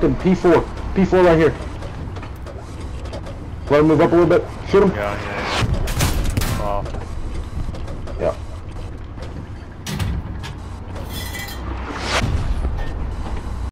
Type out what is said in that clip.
Fucked him. P4. P4 right here. Let him move up a little bit. Shoot him. Yeah, yeah. Yeah.